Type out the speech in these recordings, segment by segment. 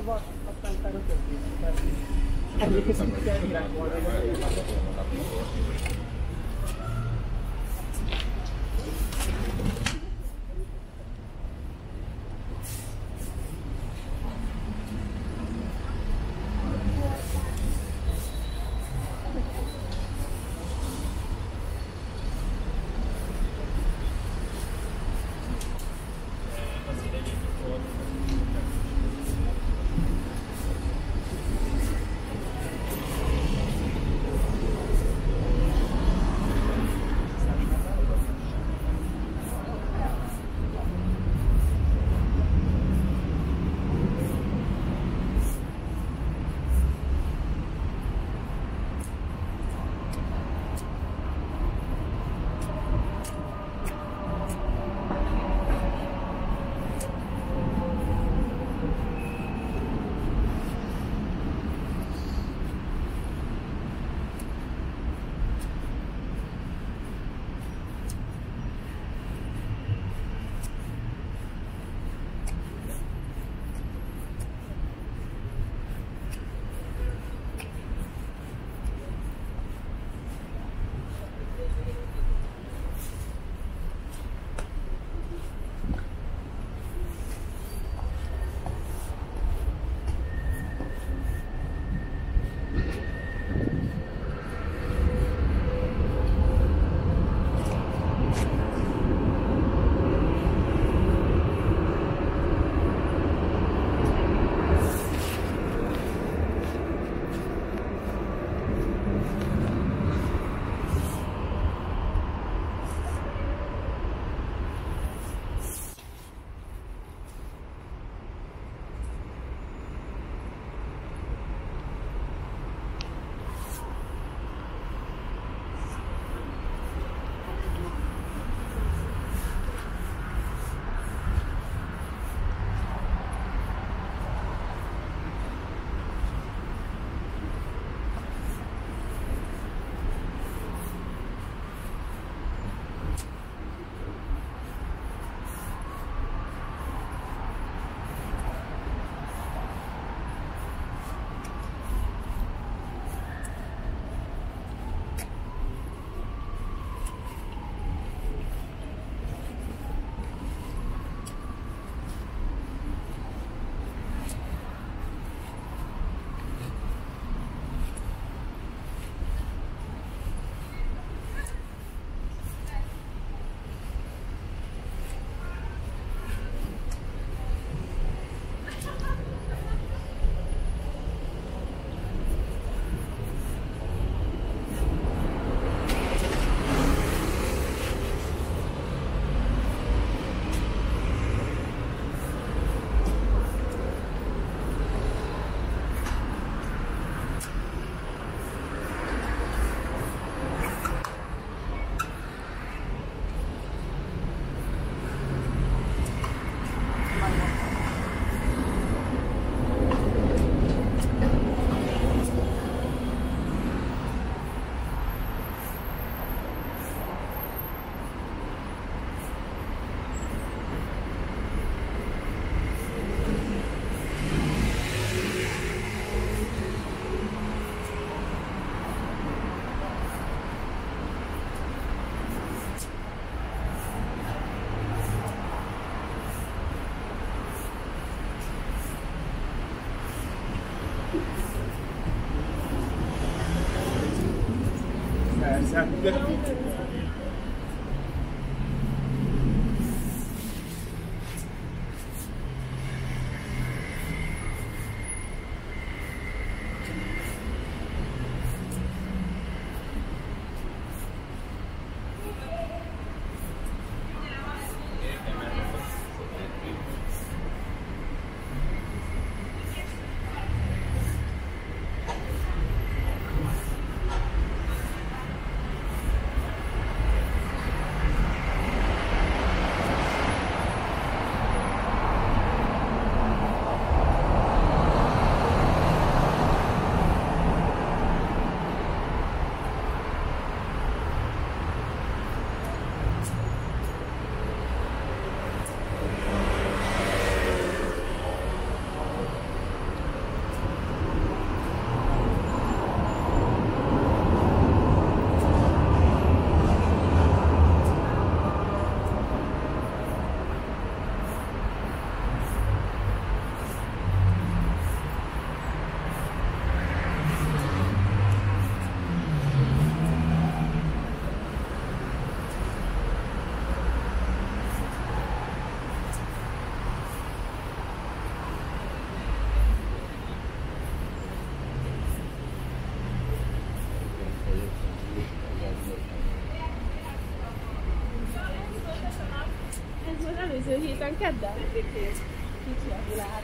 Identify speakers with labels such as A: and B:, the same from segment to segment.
A: egy hó elolvadt, aztán
B: Exactly. Előző héten kedden? Kicsi a világ.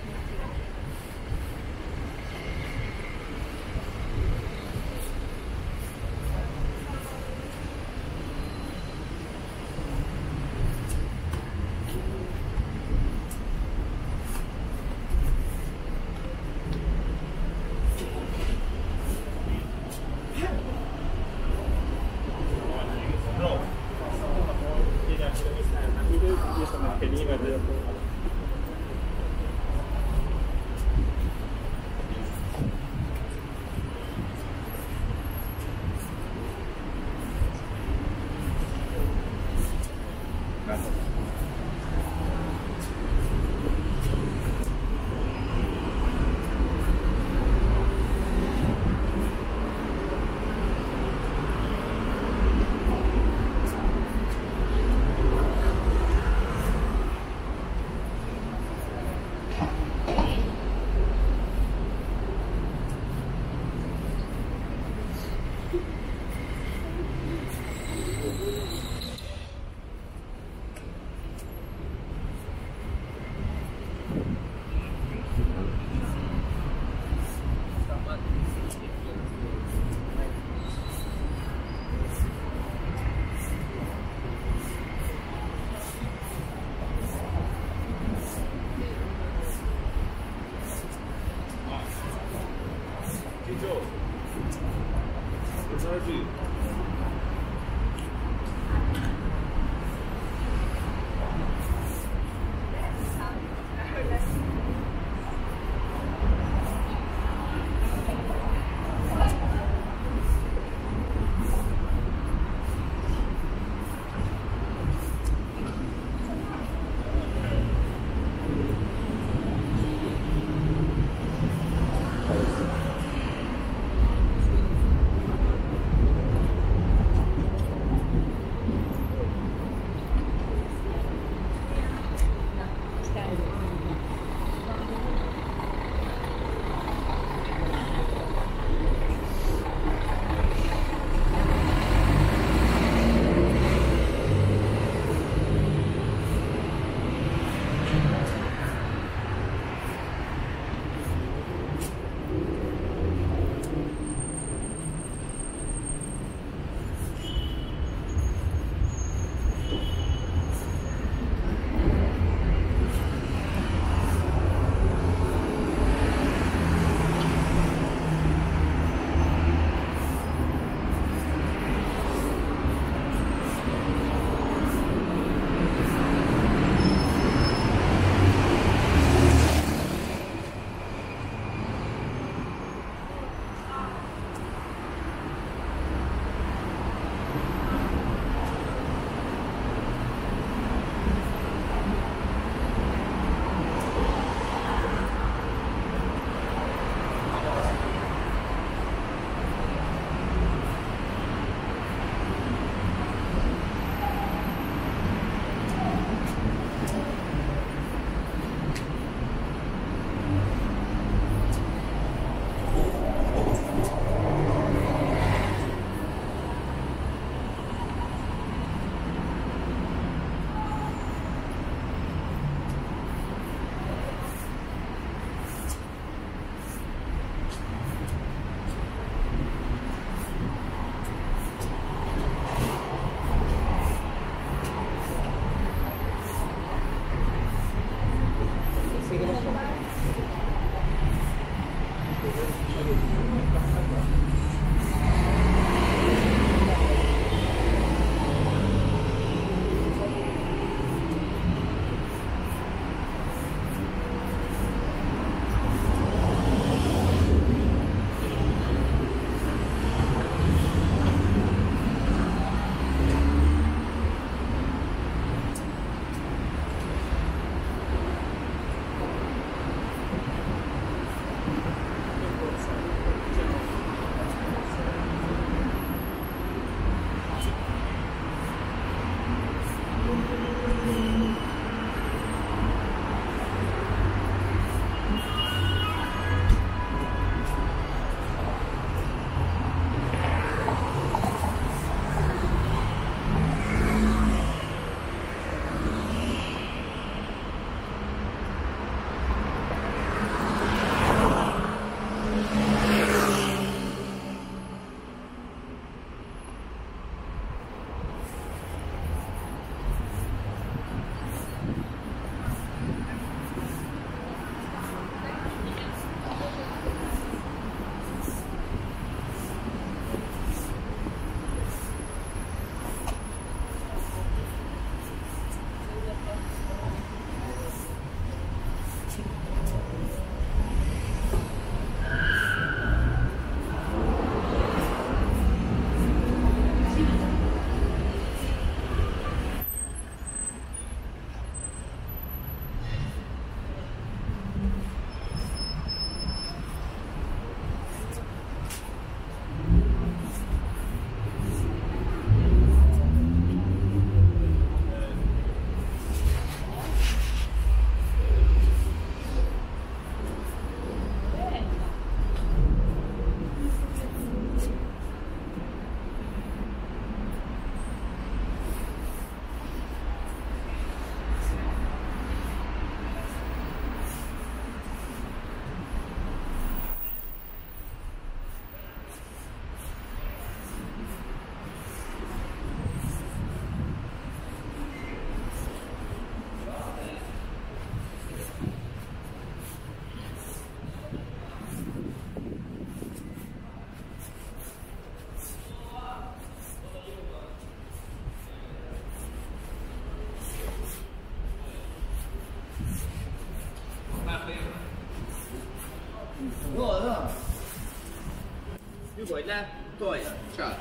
C: Toia. Tchau.